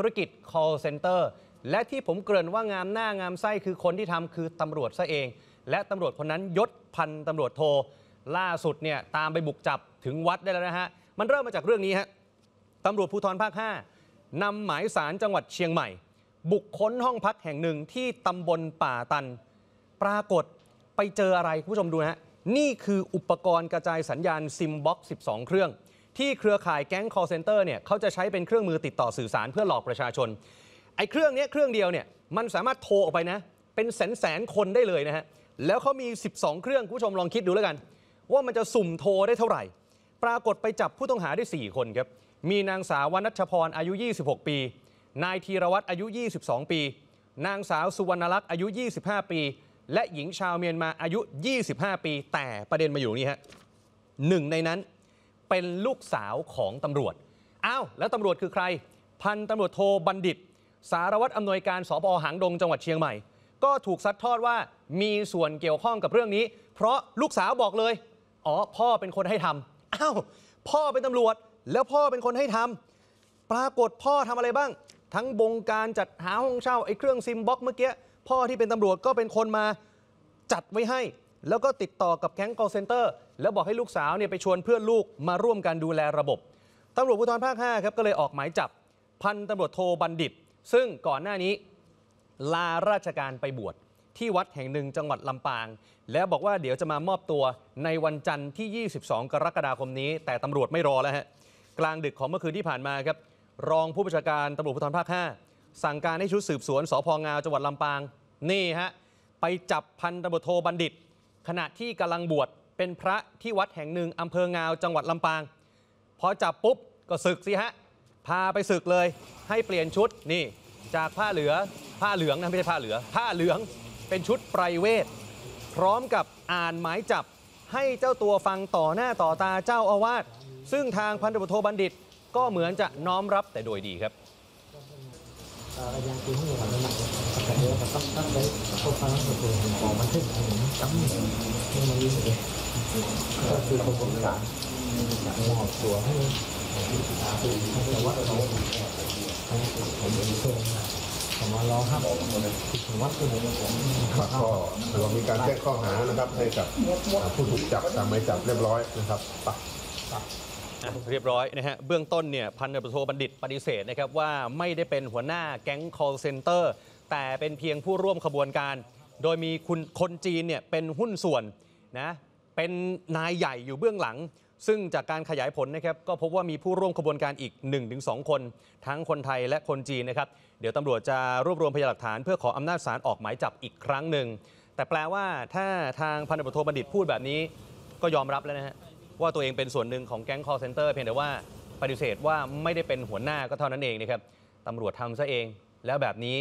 ธุรกิจ call center และที่ผมเกริ่นว่างามหน้างามไส้คือคนที่ทำคือตำรวจซะเอง และตำรวจคนนั้นยศพันตำรวจโท ล่าสุดเนี่ยตามไปบุกจับถึงวัดได้แล้วนะฮะ มันเริ่มมาจากเรื่องนี้ฮะตำรวจภูธรภาค 5นำหมายสารจังหวัดเชียงใหม่ บุกค้นห้องพักแห่งหนึ่งที่ตำบลป่าตัน ปรากฏไปเจออะไรคุณผู้ชมดูนะฮะนี่คืออุปกรณ์กระจายสัญญาณซิมบ็อก12 เครื่อง ที่เครือข่ายแก๊ง call center เนี่ยเขาจะใช้เป็นเครื่องมือติดต่อสื่อสารเพื่อหลอกประชาชน ไอ้เครื่องนี้เครื่องเดียวเนี่ยมันสามารถโทรออกไปนะ เป็นแสนแสนคนได้เลยนะฮะ แล้วเขามี 12 เครื่องคุณผู้ชมลองคิดดูแล้วกัน ว่ามันจะสุ่มโทรได้เท่าไหร่ ปรากฏไปจับผู้ต้องหาได้ 4 คนครับ มีนางสาววนัชพรอายุ 26 ปี นายธีรวัตรอายุ 22 ปี นางสาวสุวรรณลักษณ์อายุ 25 ปี และหญิงชาวเมียนมาอายุ 25 ปี แต่ประเด็นมาอยู่นี้ฮะหนึ่งในนั้น เป็นลูกสาวของตำรวจ อ้าว แล้วตำรวจคือใคร พันตำรวจโทบัณฑิต สารวัตรอำนวยการสพหางดงจังหวัดเชียงใหม่ ก็ถูกซัดทอดว่ามีส่วนเกี่ยวข้องกับเรื่องนี้ เพราะลูกสาวบอกเลย อ๋อ พ่อเป็นคนให้ทำอ้าว พ่อเป็นตำรวจ แล้วพ่อเป็นคนให้ทำปรากฏพ่อทำอะไรบ้าง ทั้งบงการจัดหาห้องเช่าไอ้เครื่องซิมบ็อกเมื่อกี้ พ่อที่เป็นตำรวจก็เป็นคนมาจัดไว้ให้ แล้วก็ติดต่อกับแก๊ง call center แล้วบอกให้ลูกสาวเนี่ยไปชวนเพื่อนลูกมาร่วมกันดูแลระบบตำรวจภูธรภาค5ครับก็เลยออกหมายจับพันตำรวจโทบัณฑิต ซึ่งก่อนหน้านี้ลาราชการไปบวชที่วัดแห่งหนึ่งจังหวัดลำปาง แล้วบอกว่าเดี๋ยวจะมามอบตัวในวันจันทร์ที่ 22 กรกฎาคมนี้ แต่ตำรวจไม่รอแล้วฮะกลางดึกของเมื่อคืนที่ผ่านมาครับรองผู้บัญชาการตำรวจภูธรภาค 5 สั่งการให้ชุดสืบสวนสพงาวจังหวัดลำปาง นี่ฮะไปจับพันตำรวจโทบัณฑิต ขณะที่กำลังบวชเป็นพระที่วัดแห่งหนึ่งอำเภองาวจังหวัดลำปาง พอจับปุ๊บก็ศึกสิฮะ พาไปศึกเลย ให้เปลี่ยนชุดนี่ จากผ้าเหลือผ้าเหลืองนะไม่ใช่ผ้าเหลือ ผ้าเหลืองเป็นชุดไพรเวท พร้อมกับอ่านหมายจับให้เจ้าตัวฟังต่อหน้าต่อตาเจ้าอาวาสซึ่งทางพันตำรวจโทบัณฑิตก็เหมือนจะน้อมรับแต่โดยดีครับ แต่เดี๋ยวก็ต้องตั้งไว้เข้าฟังส่วนตัวของมันทึกผมตั้งมันมันรู้สึกก็คือขบวนการจากมอบตัวให้แต่ว่าเขาผมไม่เชื่อผมว่าร้องห้ามผมว่าคือผมก็เรามีการแจ้งข้อหานะครับให้กับผู้ถูกจับตามหมายจับเรียบร้อยนะครับปะเรียบร้อยนะฮะเบื้องต้นเนี่ยพันตำรวจโทบัณฑิตปฏิเสธนะครับว่าไม่ได้เป็นหัวหน้าแก๊ง call center แต่เป็นเพียงผู้ร่วมขบวนการ โดยมีคุณคนจีนเนี่ยเป็นหุ้นส่วนนะเป็นนายใหญ่อยู่เบื้องหลัง ซึ่งจากการขยายผลนะครับก็พบว่ามีผู้ร่วมขบวนการอีก 1-2 คน ทั้งคนไทยและคนจีนนะครับเดี๋ยวตำรวจจะรวบรวมพยานหลักฐานเพื่อขออำนาจศาลออกหมายจับอีกครั้งหนึ่งแต่แปลว่าถ้าทางพันตำรวจโทบัณฑิตพูดแบบนี้ก็ยอมรับแล้วนะฮะว่าตัวเองเป็นส่วนหนึ่งของแก๊ง call center เพียงแต่ว่าปฏิเสธว่าไม่ได้เป็นหัวหน้าก็เท่านั้นเองนะครับตำรวจทำซะเองแล้วแบบนี้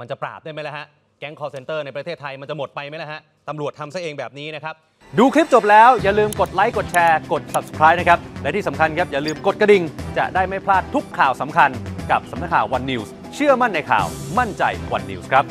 มันจะปราบได้ไหมล่ะฮะ แก๊ง call center ในประเทศไทยมันจะหมดไปไหมล่ะฮะตำรวจทำซะเองแบบนี้นะครับ ดูคลิปจบแล้วอย่าลืมกดไลค์กดแชร์กด subscribe นะครับ และที่สำคัญครับอย่าลืมกดกระดิ่ง จะได้ไม่พลาดทุกข่าวสำคัญกับสำนักข่าว One News เชื่อมั่นในข่าวมั่นใจ One News ครับ